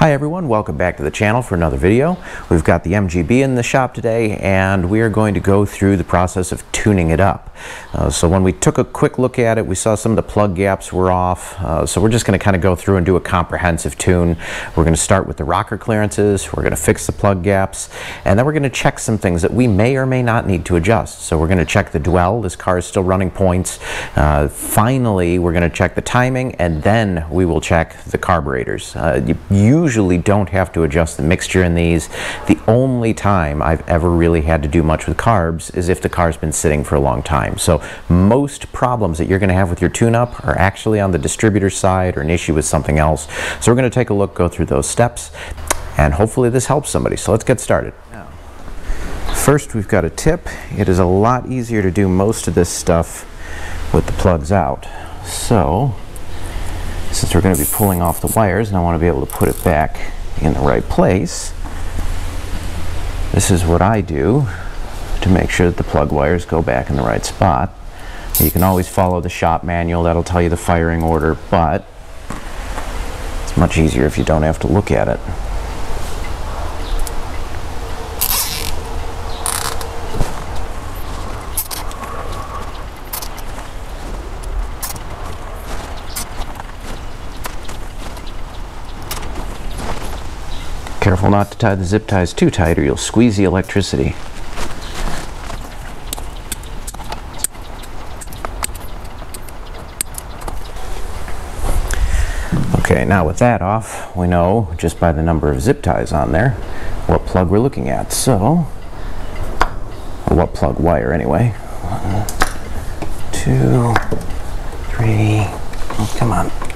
Hi everyone, welcome back to the channel for another video. We've got the MGB in the shop today and we are going to go through the process of tuning it up. Uh, so when we took a quick look at it, we saw some of the plug gaps were off. Uh, so we're just going to kind of go through and do a comprehensive tune. We're going to start with the rocker clearances, we're going to fix the plug gaps, and then we're going to check some things that we may or may not need to adjust. So we're going to check the dwell, this car is still running points. Uh, finally, we're going to check the timing and then we will check the carburetors. Uh, you usually don't have to adjust the mixture in these. The only time I've ever really had to do much with carbs is if the car's been sitting for a long time. So most problems that you're going to have with your tune-up are actually on the distributor side or an issue with something else. So we're going to take a look, go through those steps, and hopefully this helps somebody. So let's get started. First we've got a tip. It is a lot easier to do most of this stuff with the plugs out. So since we're going to be pulling off the wires and I want to be able to put it back in the right place, this is what I do to make sure that the plug wires go back in the right spot. You can always follow the shop manual, that'll tell you the firing order, but it's much easier if you don't have to look at it. Careful not to tie the zip ties too tight or you'll squeeze the electricity. Okay, now with that off, we know just by the number of zip ties on there what plug we're looking at. So, what plug wire anyway. One, two, three, oh, come on.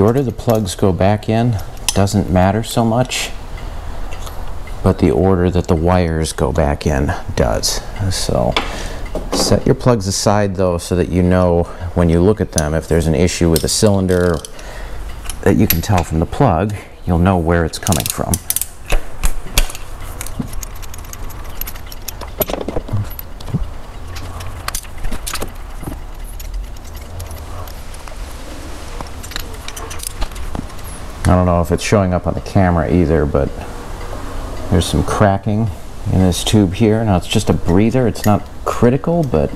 The order the plugs go back in doesn't matter so much, but the order that the wires go back in does. So set your plugs aside though so that you know when you look at them if there's an issue with a cylinder that you can tell from the plug, you'll know where it's coming from. I don't know if it's showing up on the camera either, but there's some cracking in this tube here. Now it's just a breather, it's not critical, but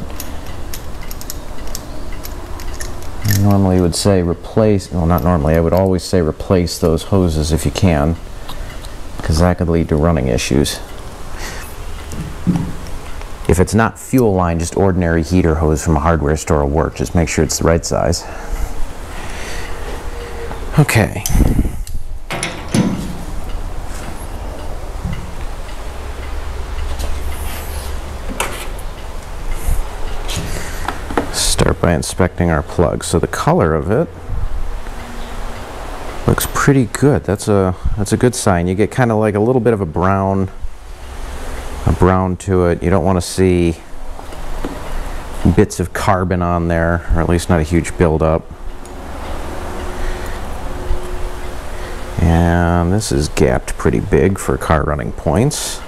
I normally would say replace, well not normally, I would always say replace those hoses if you can, because that could lead to running issues. If it's not fuel line, just ordinary heater hose from a hardware store will work. Just make sure it's the right size. Okay. Start by inspecting our plug. So the color of it looks pretty good. That's a that's a good sign. You get kind of like a little bit of a brown a brown to it. You don't want to see bits of carbon on there, or at least not a huge buildup. And this is gapped pretty big for car running points.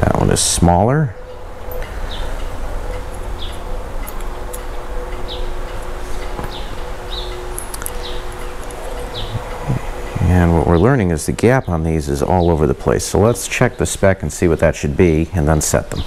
That one is smaller. And what we're learning is the gap on these is all over the place. So let's check the spec and see what that should be and then set them.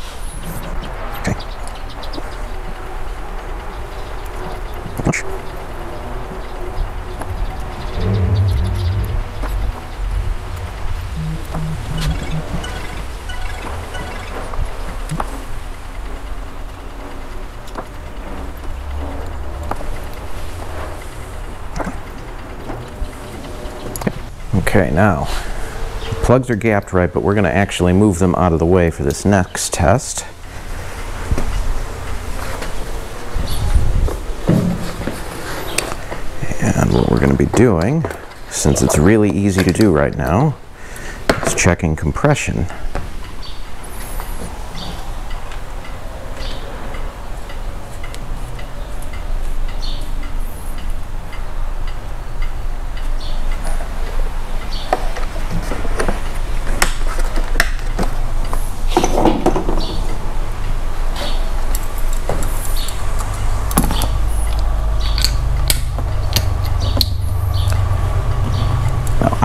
Okay, now, plugs are gapped right, but we're going to actually move them out of the way for this next test. And what we're going to be doing, since it's really easy to do right now, is checking compression.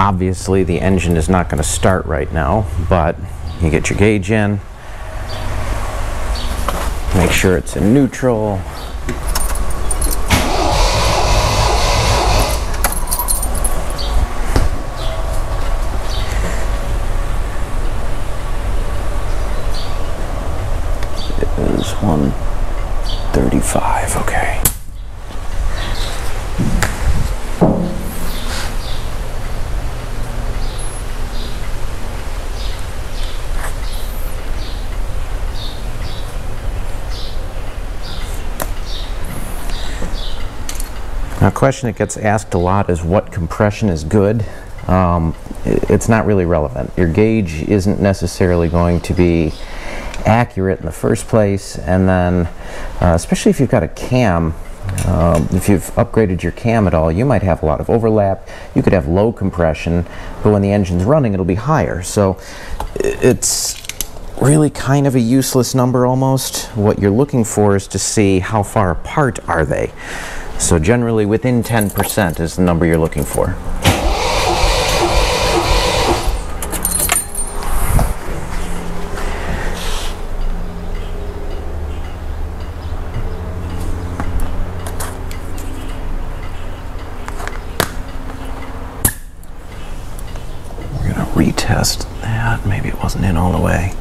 Obviously the engine is not going to start right now, but you get your gauge in, make sure it's in neutral. It is 135, okay. Question that gets asked a lot is what compression is good. Um, it's not really relevant. Your gauge isn't necessarily going to be accurate in the first place, and then, uh, especially if you've got a cam, um, if you've upgraded your cam at all, you might have a lot of overlap. You could have low compression, but when the engine's running, it'll be higher. So it's really kind of a useless number almost. What you're looking for is to see how far apart are they. So generally within 10% is the number you're looking for. We're to retest that. Maybe it wasn't in all the way.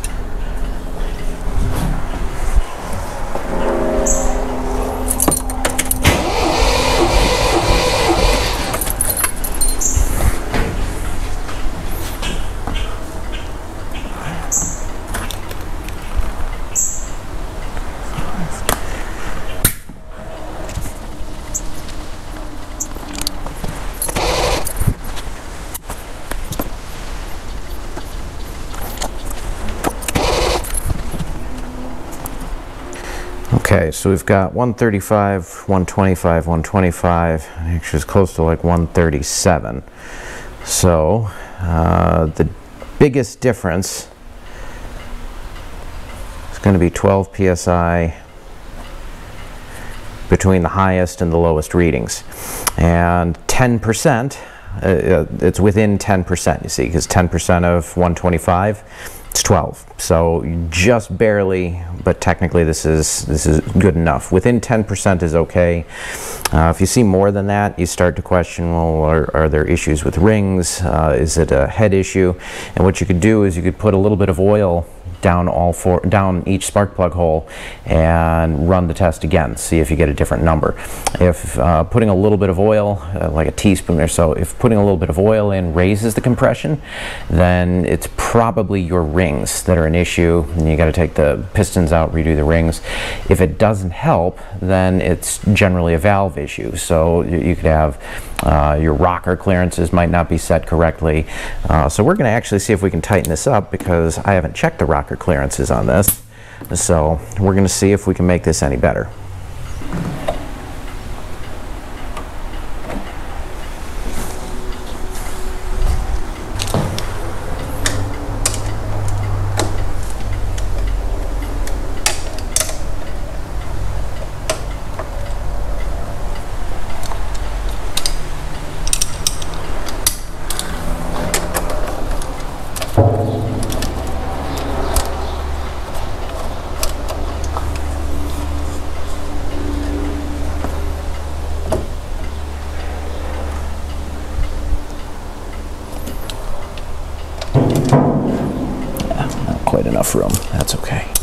Okay, so we've got 135, 125, 125, actually it's close to like 137. So uh, the biggest difference is going to be 12 psi between the highest and the lowest readings. And 10%, uh, uh, it's within 10%, you see, because 10% of 125 it's 12 so just barely but technically this is this is good enough. Within 10% is okay. Uh, if you see more than that you start to question well are, are there issues with rings? Uh, is it a head issue? And what you could do is you could put a little bit of oil down all four down each spark plug hole and run the test again see if you get a different number. If uh, putting a little bit of oil uh, like a teaspoon or so if putting a little bit of oil in raises the compression then it's probably your rings that are an issue. And you got to take the pistons out redo the rings. If it doesn't help then it's generally a valve issue. So you could have uh, your rocker clearances might not be set correctly. Uh, so we're going to actually see if we can tighten this up because I haven't checked the rocker clearances on this. So we're going to see if we can make this any better. enough room. That's okay.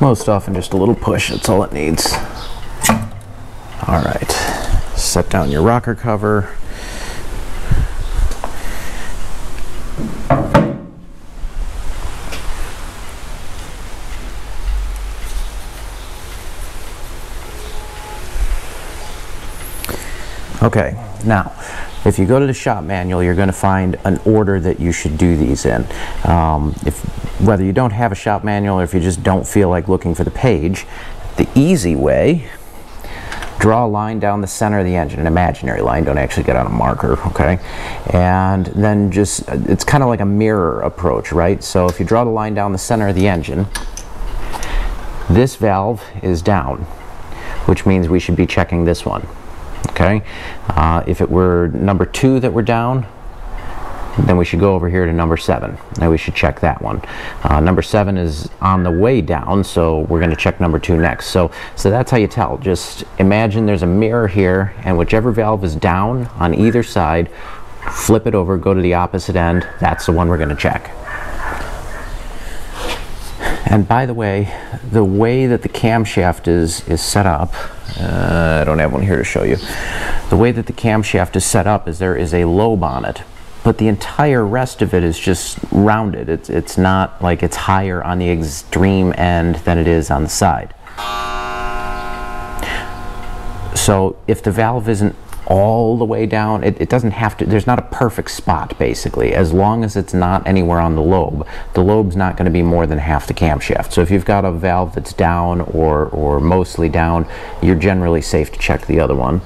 Most often just a little push, that's all it needs. All right, set down your rocker cover. Okay, now, if you go to the shop manual, you're going to find an order that you should do these in. Um, if, whether you don't have a shop manual or if you just don't feel like looking for the page, the easy way, draw a line down the center of the engine, an imaginary line, don't actually get on a marker, okay? And then just, it's kind of like a mirror approach, right? So if you draw the line down the center of the engine, this valve is down, which means we should be checking this one okay? Uh, if it were number two that were down then we should go over here to number seven. Now we should check that one. Uh, number seven is on the way down so we're going to check number two next. So so that's how you tell. Just imagine there's a mirror here and whichever valve is down on either side flip it over go to the opposite end. That's the one we're going to check. And by the way, the way that the camshaft is, is set up, uh, I don't have one here to show you. The way that the camshaft is set up is there is a lobe on it, but the entire rest of it is just rounded. It's, it's not like it's higher on the extreme end than it is on the side. So if the valve isn't all the way down. It, it, doesn't have to, there's not a perfect spot basically, as long as it's not anywhere on the lobe. The lobe's not going to be more than half the camshaft. So if you've got a valve that's down or, or mostly down, you're generally safe to check the other one.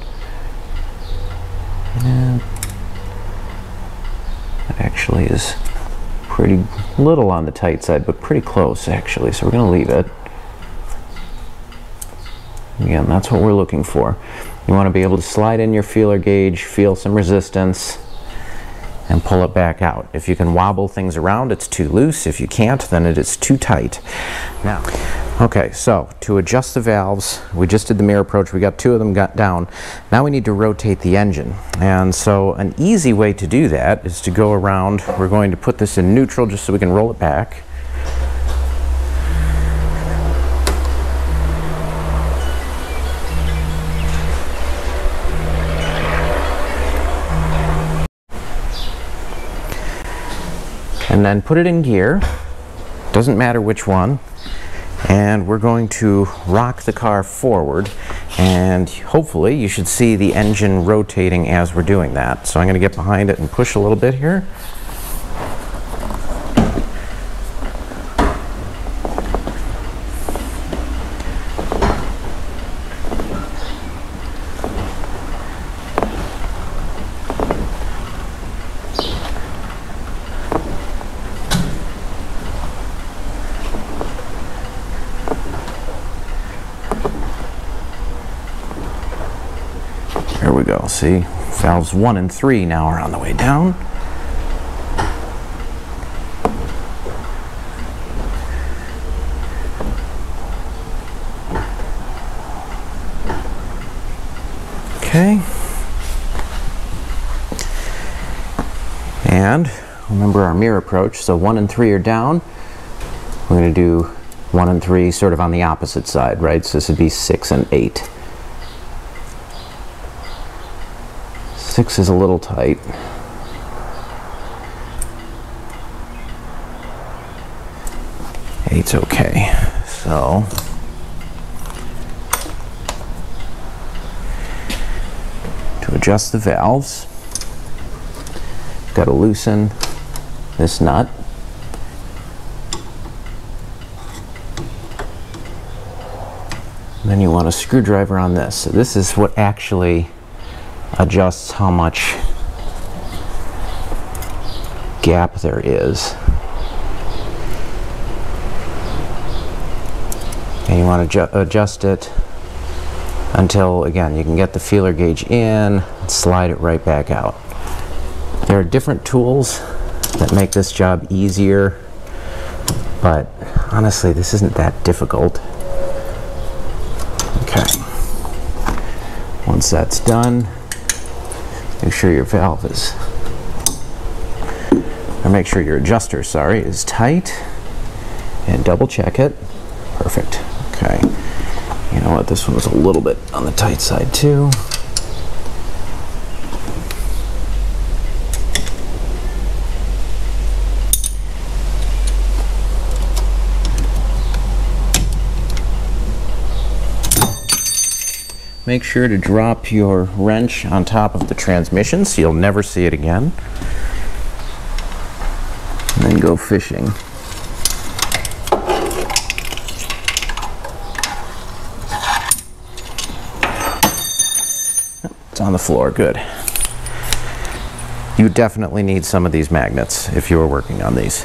And that actually is pretty little on the tight side, but pretty close actually, so we're going to leave it. Again, that's what we're looking for. You want to be able to slide in your feeler gauge, feel some resistance, and pull it back out. If you can wobble things around, it's too loose. If you can't, then it is too tight. Now, okay, so to adjust the valves, we just did the mirror approach. We got two of them got down. Now we need to rotate the engine. And so an easy way to do that is to go around. We're going to put this in neutral just so we can roll it back. And then put it in gear. Doesn't matter which one. And we're going to rock the car forward. And hopefully you should see the engine rotating as we're doing that. So I'm going to get behind it and push a little bit here There we go, see? Valves one and three now are on the way down. Okay. And remember our mirror approach, so one and three are down. We're going to do one and three sort of on the opposite side, right? So this would be six and eight. Six is a little tight. Eight's okay. So to adjust the valves, got to loosen this nut. then you want a screwdriver on this. So this is what actually adjusts how much gap there is. And you want to adjust it until, again, you can get the feeler gauge in, slide it right back out. There are different tools that make this job easier, but honestly, this isn't that difficult. Okay. Once that's done, Make sure your valve is Or make sure your adjuster, sorry, is tight. And double check it. Perfect. Okay. You know what? This one was a little bit on the tight side too. Make sure to drop your wrench on top of the transmission so you'll never see it again. And then go fishing. It's on the floor, good. You definitely need some of these magnets if you are working on these.